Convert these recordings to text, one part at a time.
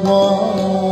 One.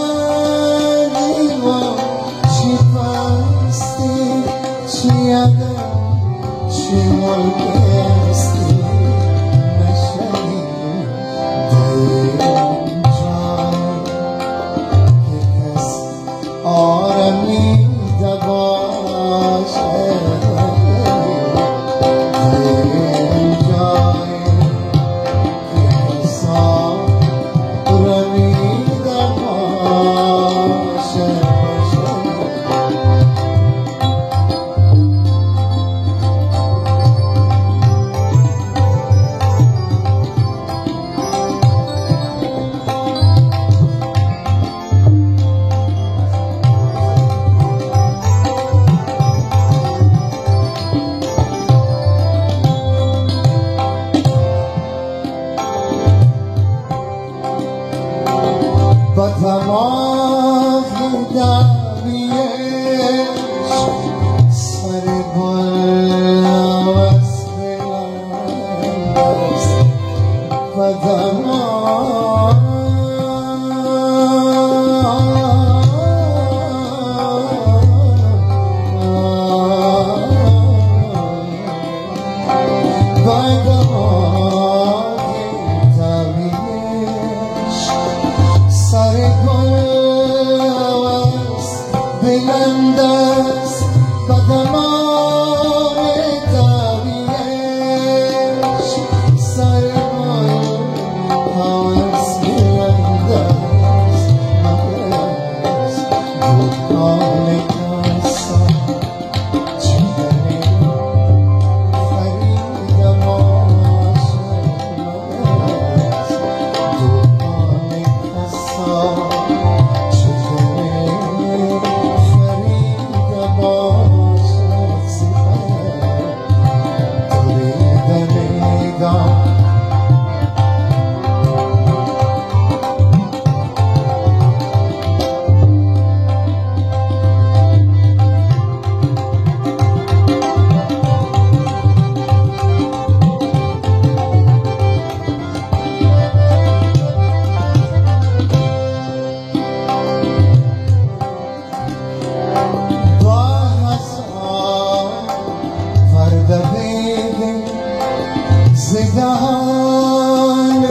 زدان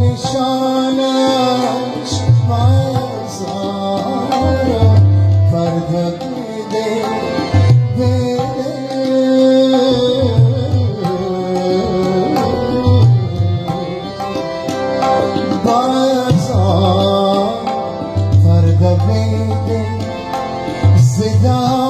نشانش مزار فردت میده بازار فردت میده زدان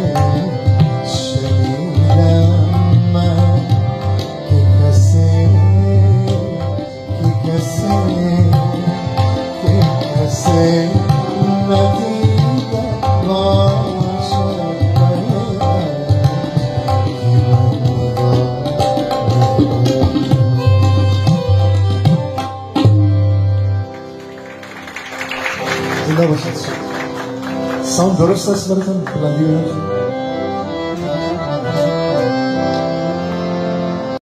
Una vez. Sound Brothers, ¿sabes? Plan